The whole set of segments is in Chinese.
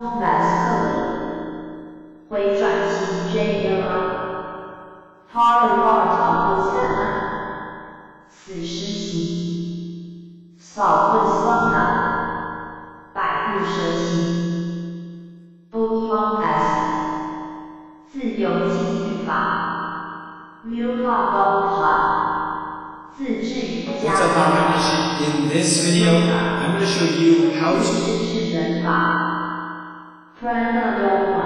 Vascular 回转型 JLR，Paralytic 死尸型，Sauna 百步蛇形，Boots 自由禁欲法，Muha 自制瑜伽 What's up, I'm Anishi. In this video, I'm going to show you how 自 to，Pranayama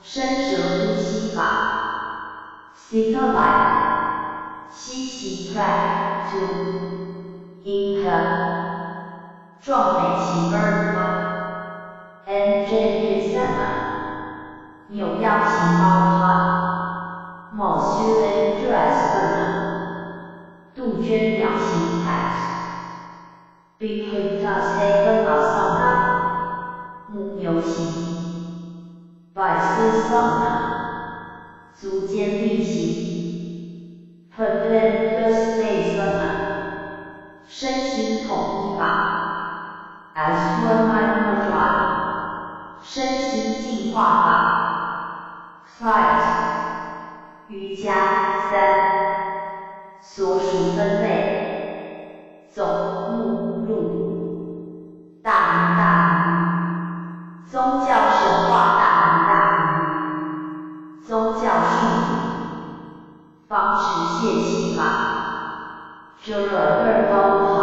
深舌呼吸法，Sitolite 吸气 Pran to Inhale 壮美奇 Burma Angelina 扭腰型 Martha Monsieur Dress 杜鹃鸟形态。并会到 seven 老桑拿，母牛形，百丝桑拿，足尖立形 p e r p e t u s space 桑拿，身心统一法，as one mind drive，身心净化法，fight，瑜伽三，所属分类。折耳二刀法，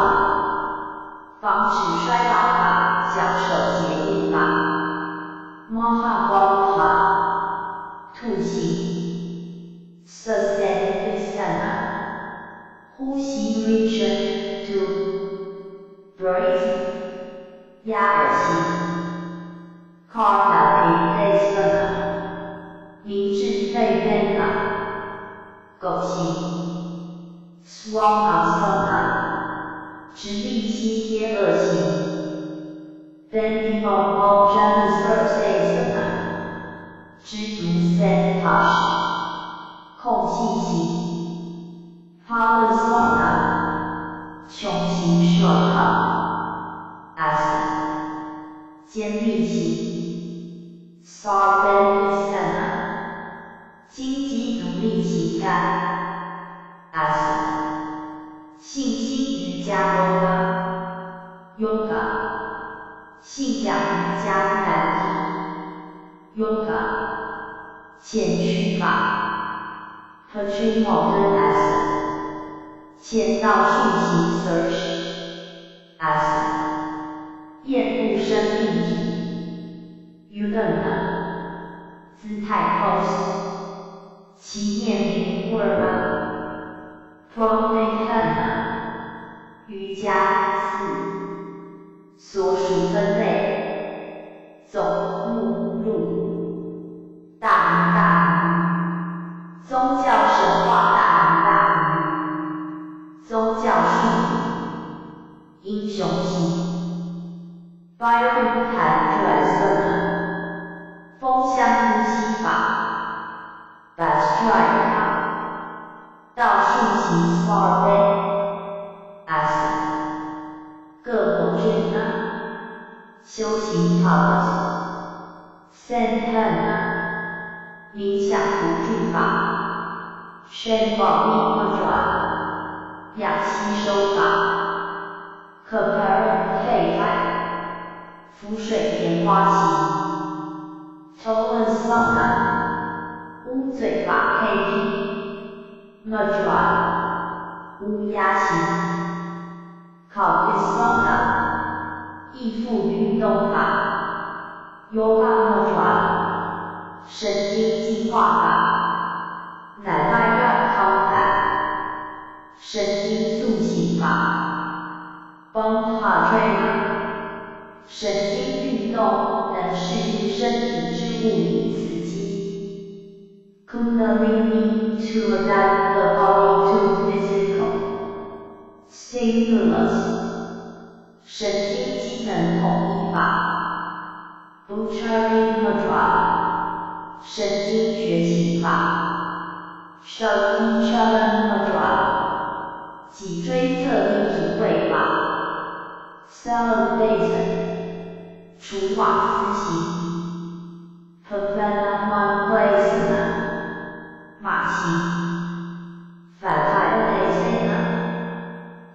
防止摔倒法，小手结印法，摸哈光法，兔形 s u s t a i n a t i o n 呼吸 r e a 英雄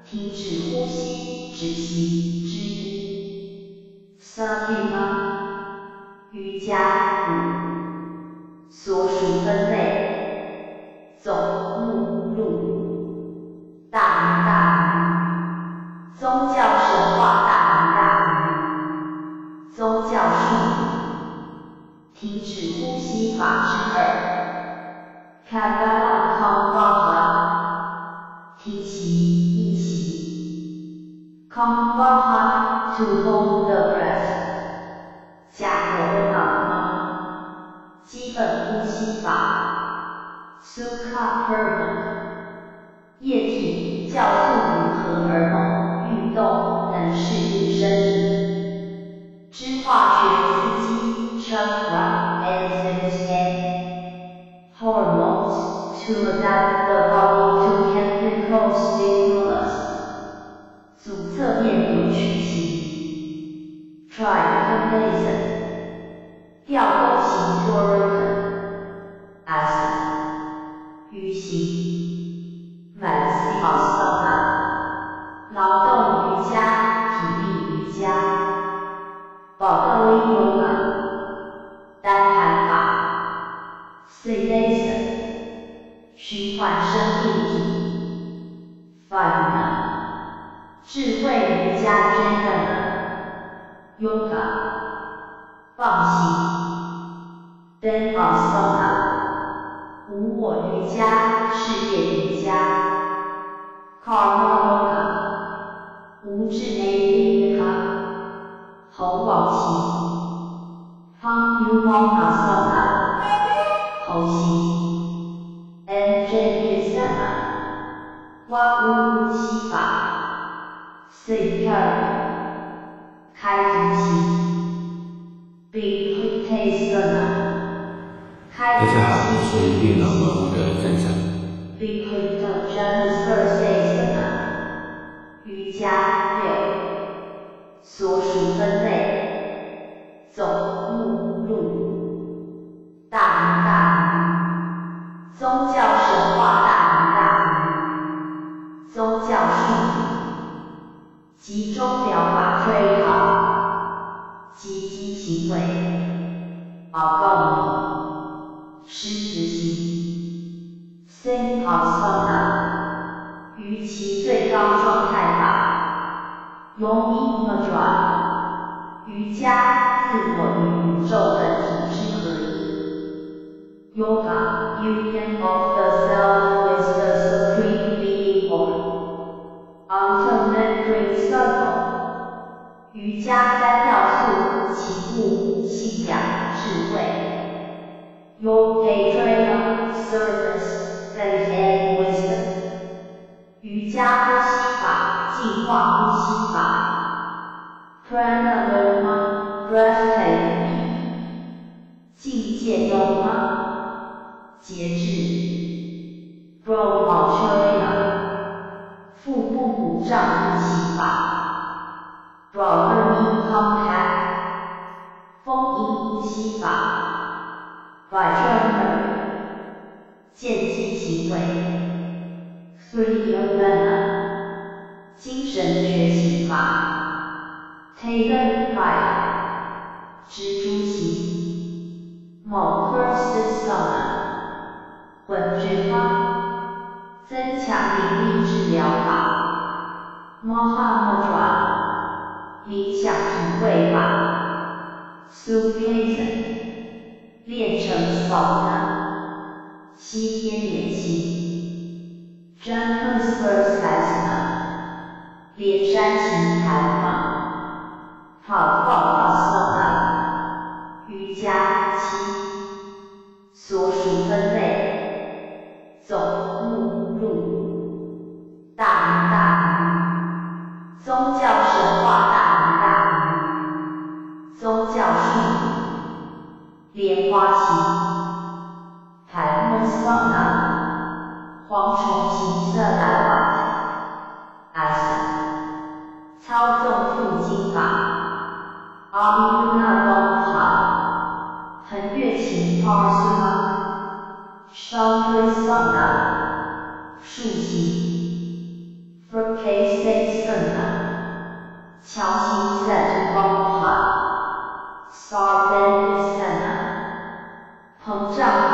停止呼吸，直息之意。三二。节制。哦，是。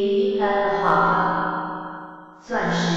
一般的好的，钻石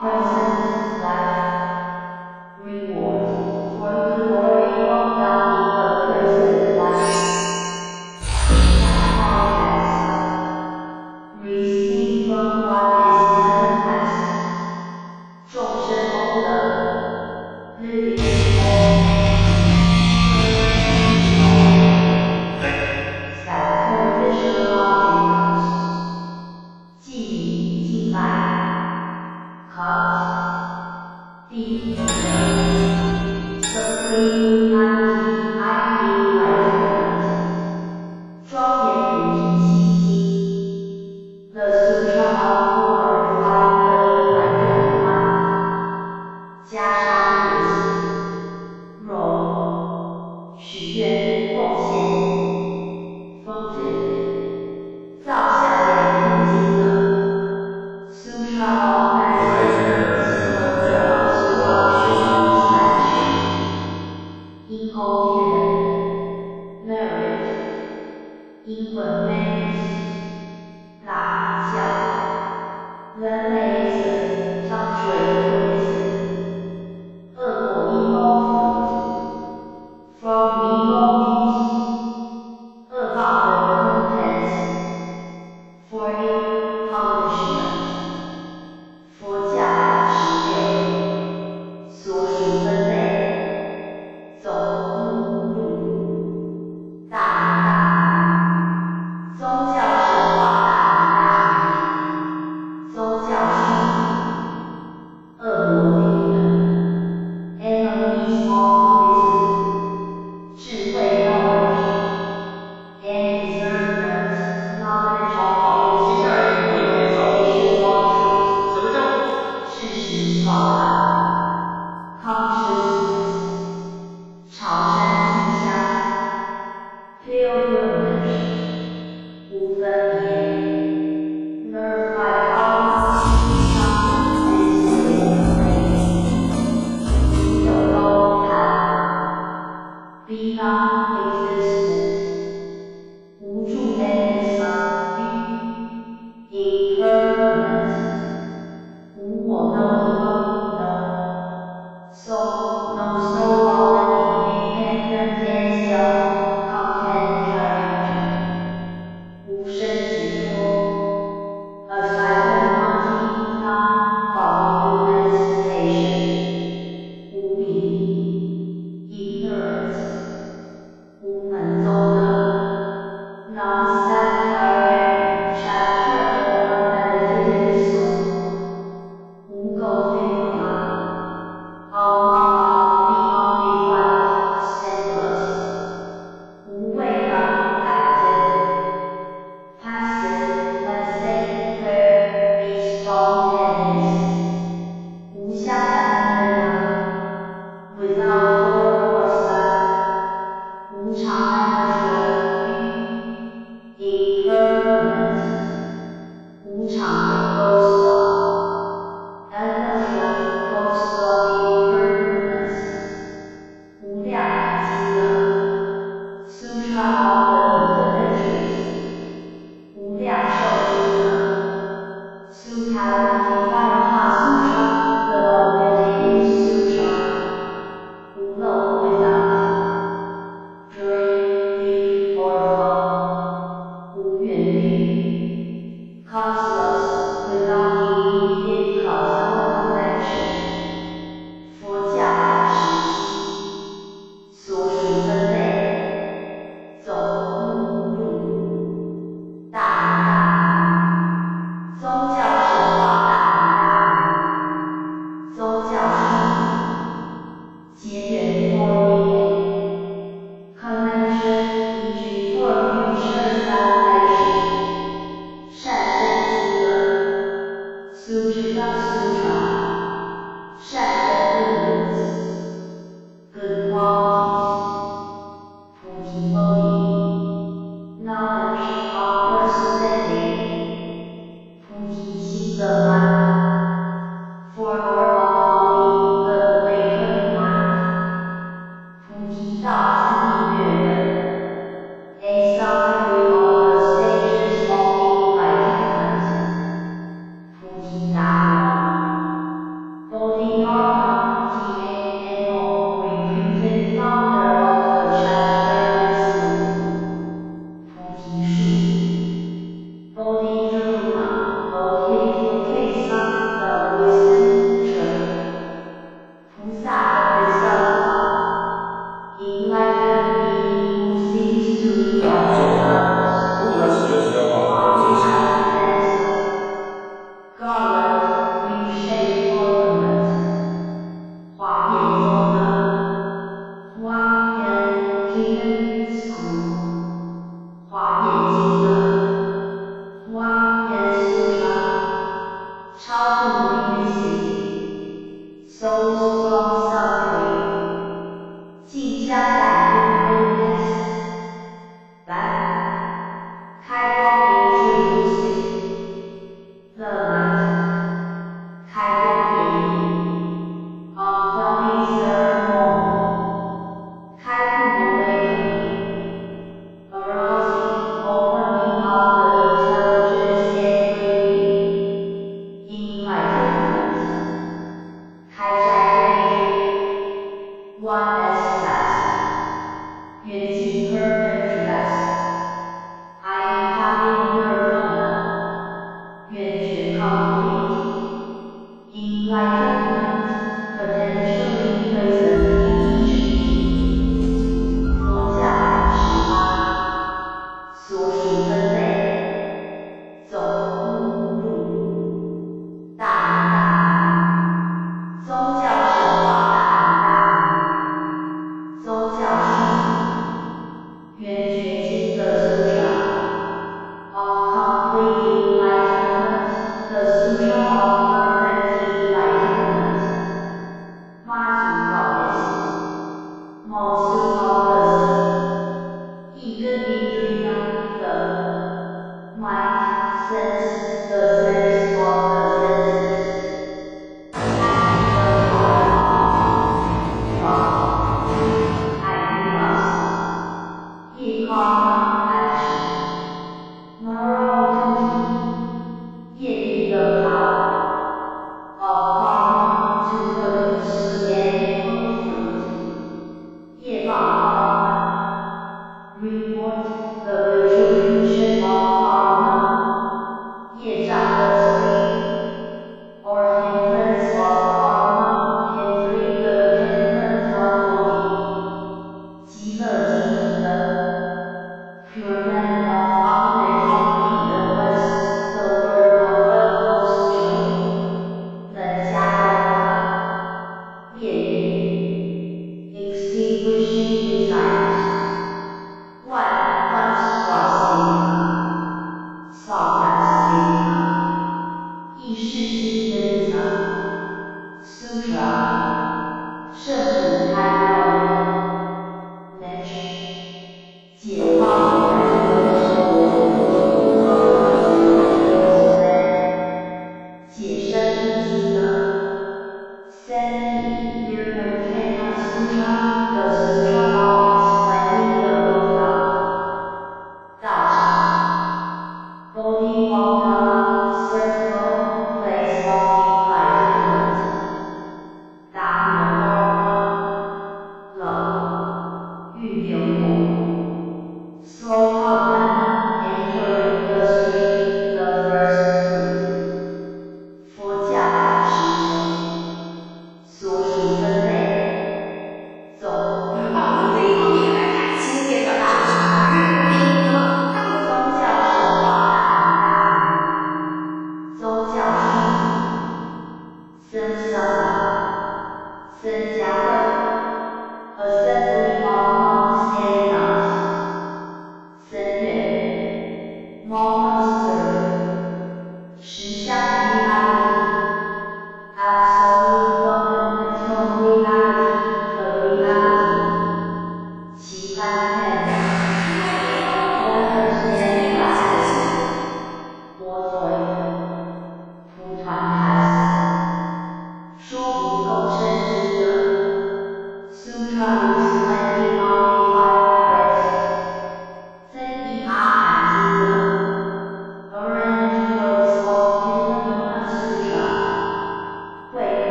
Oh.，pilgrimage，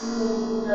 Xin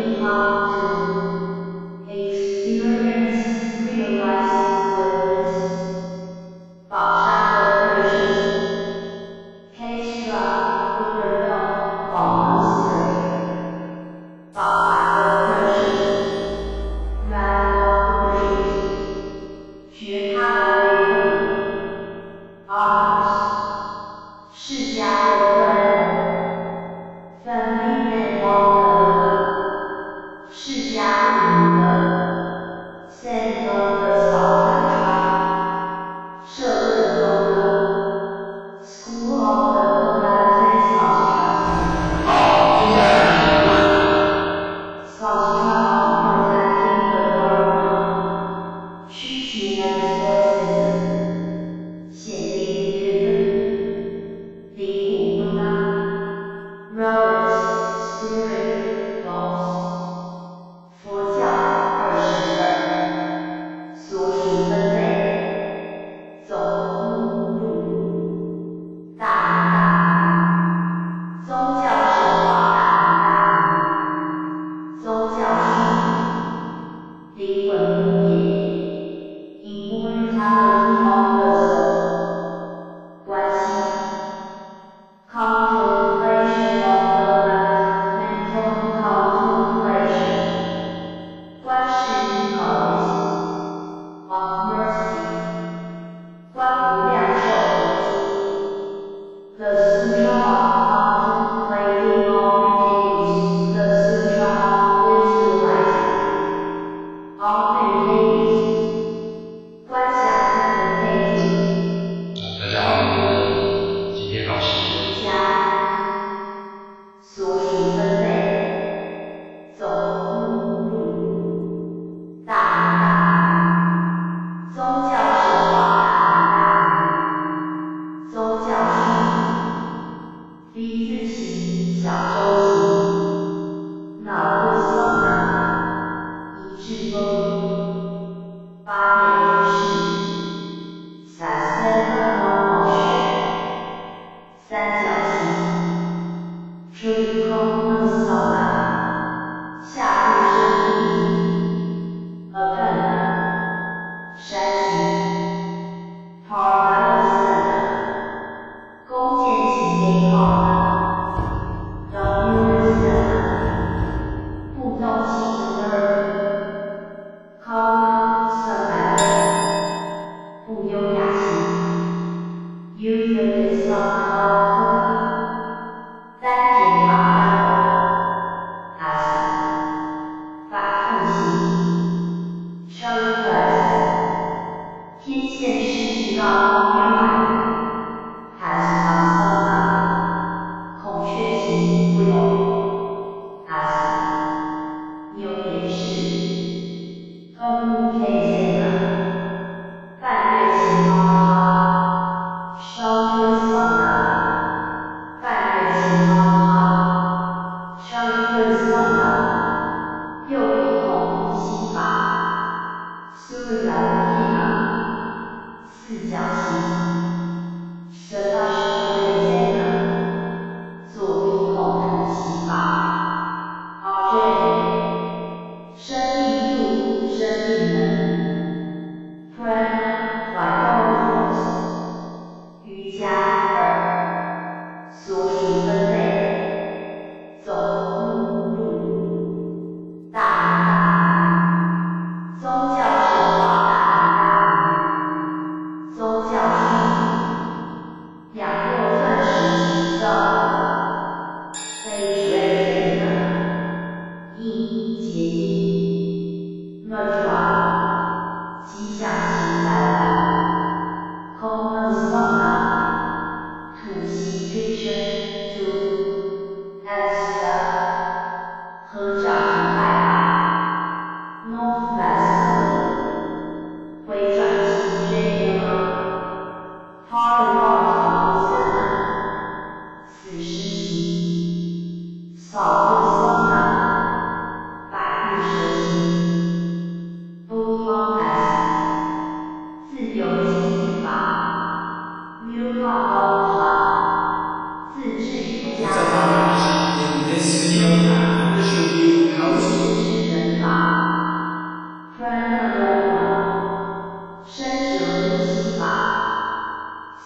地方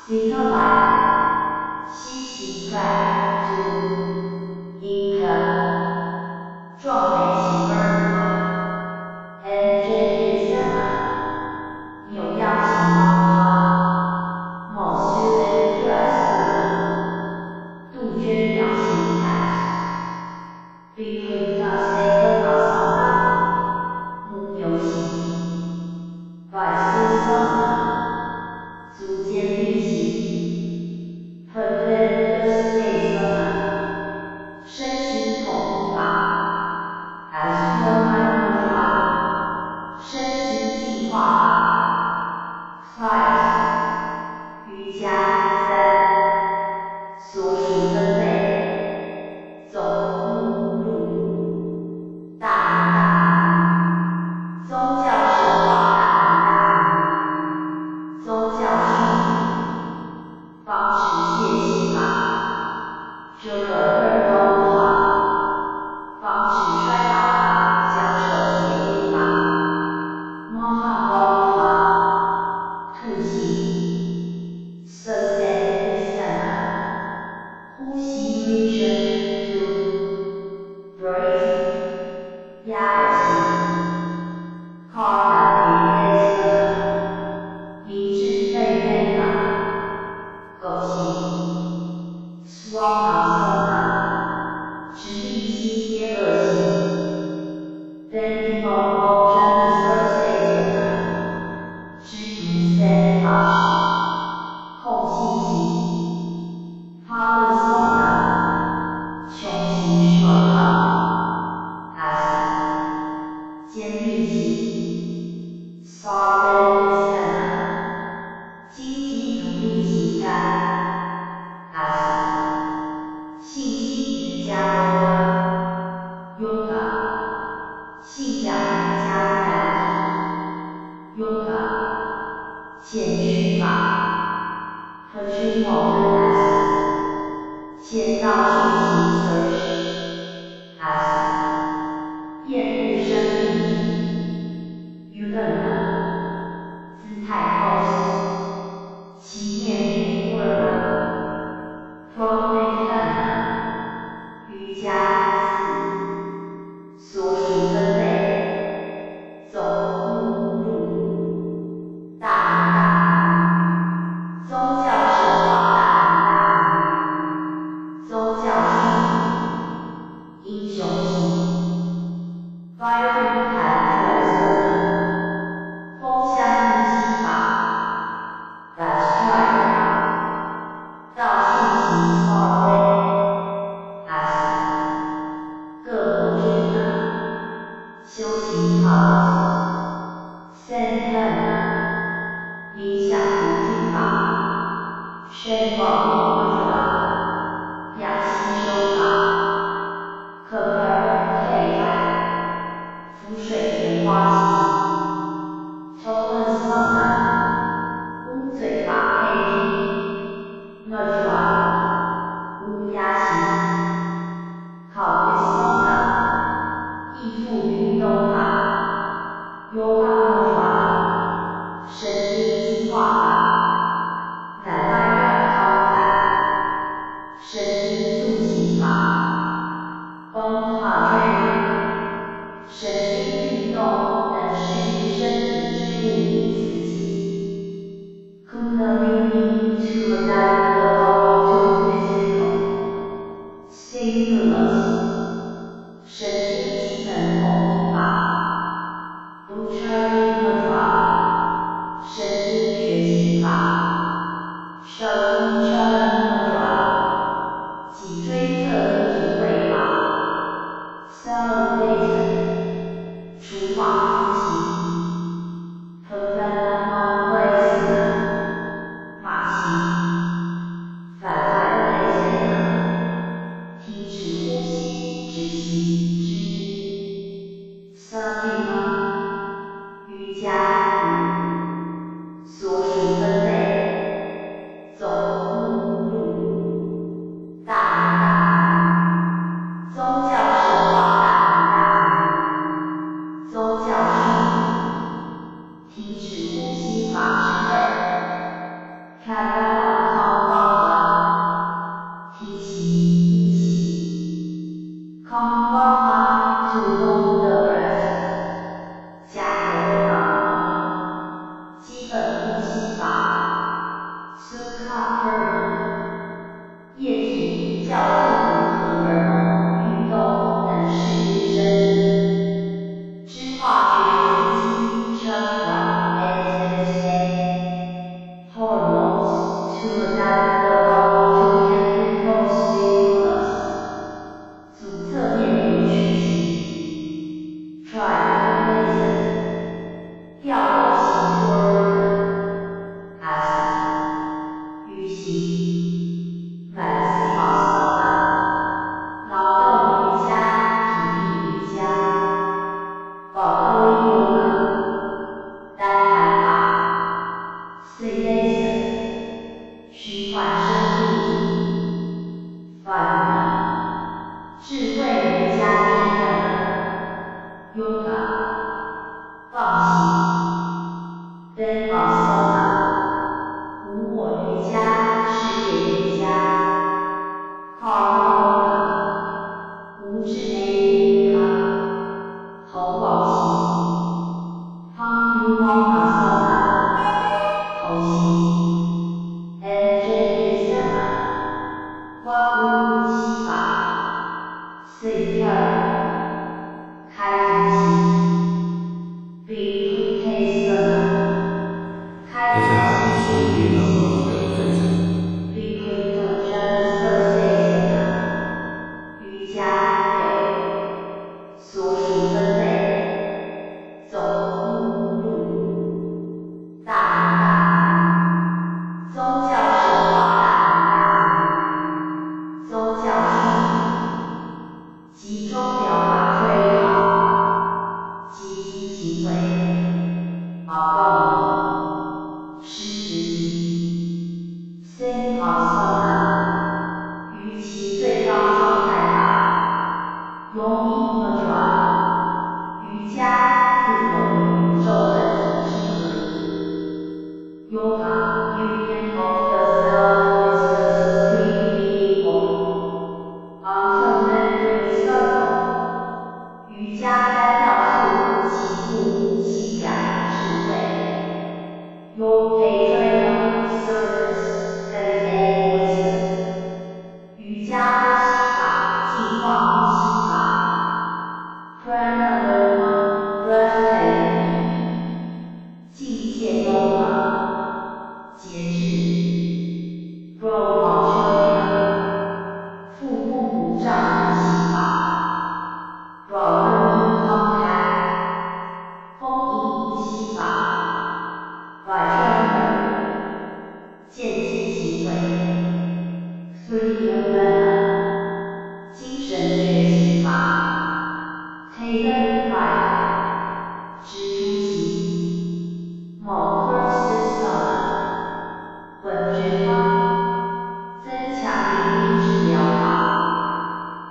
一个碗，吸气转。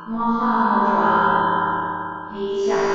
摸好摸，一下。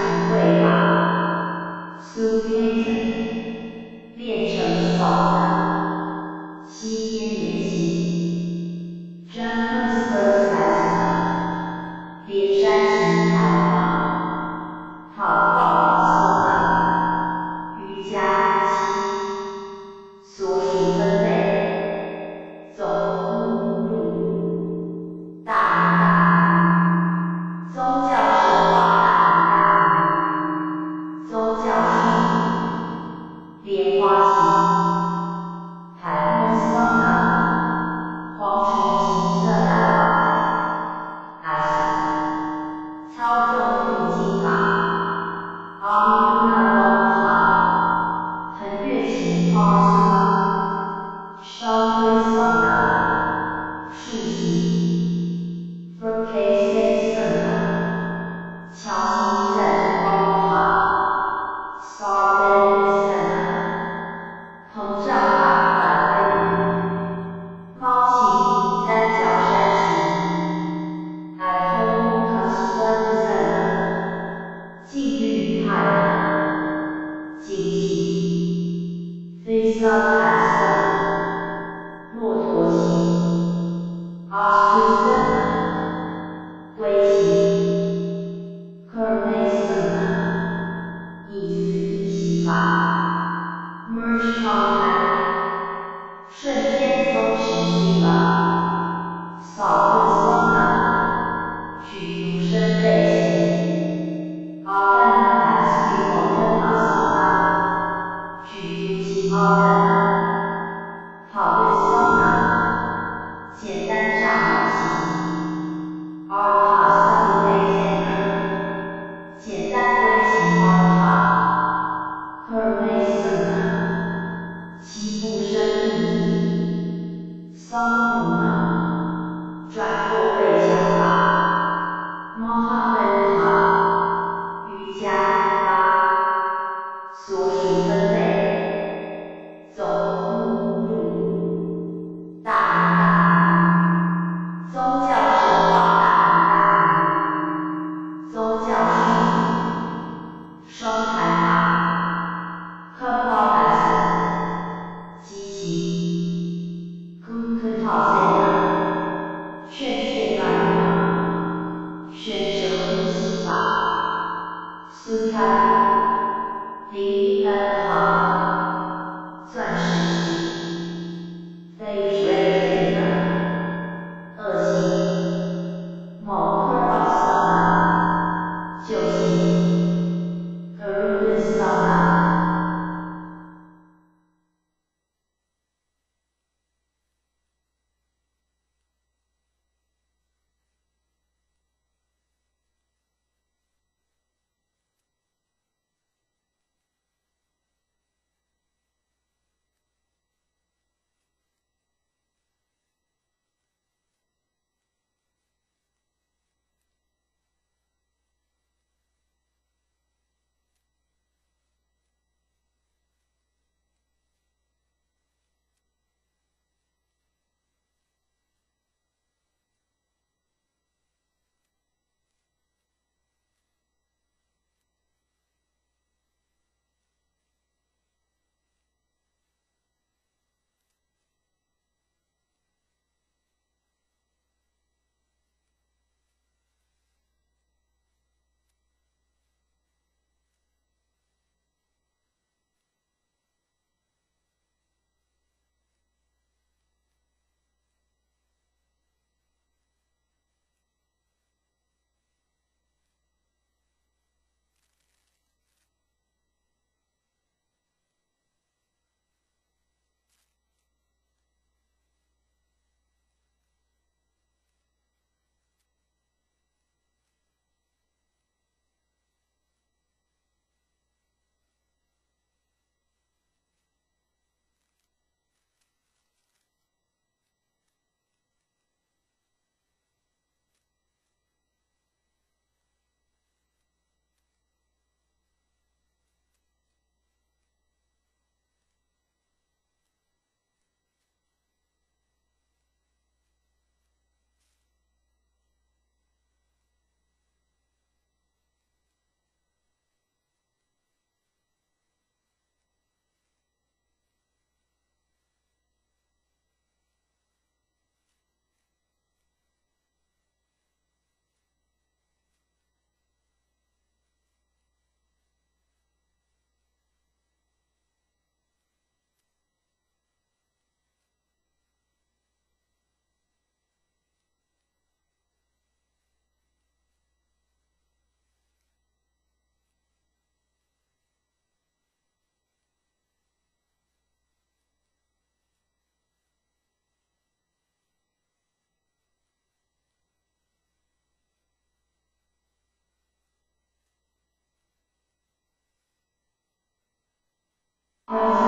Uh...